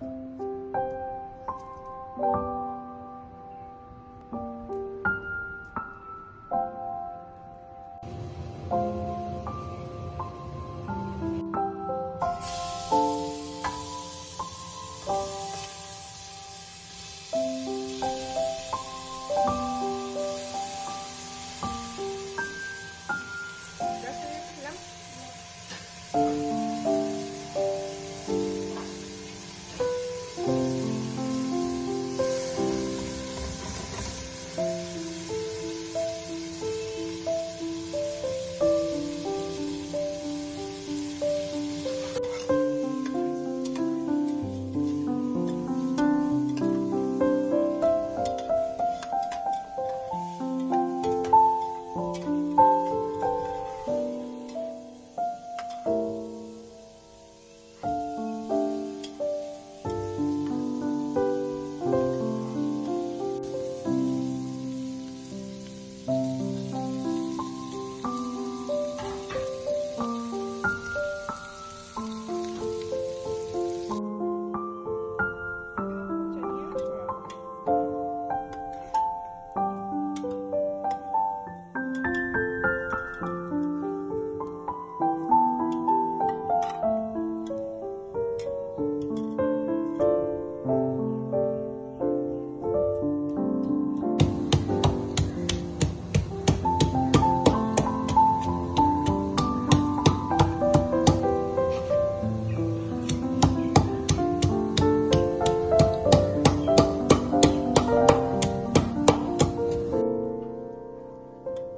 嗯。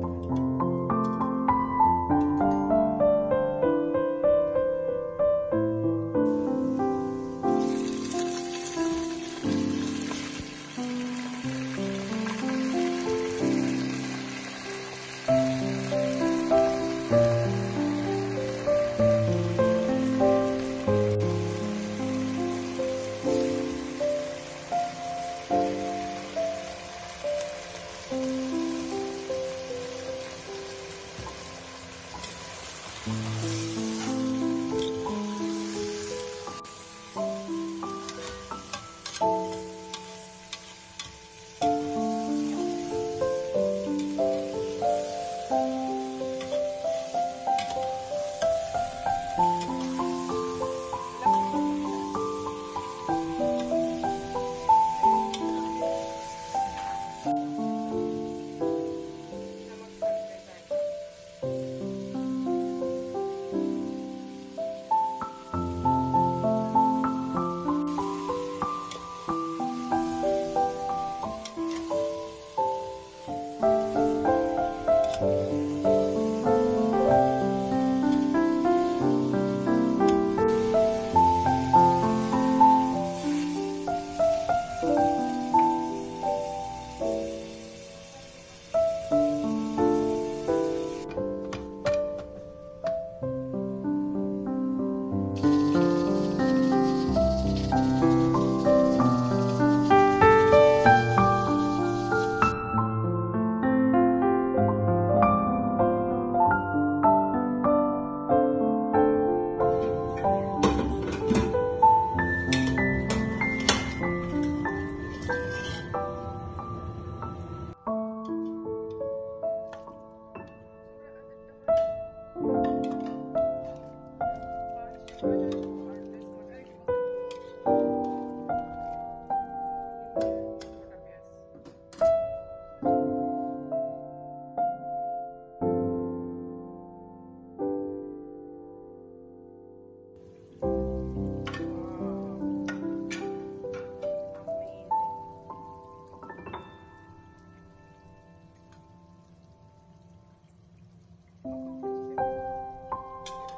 Bye.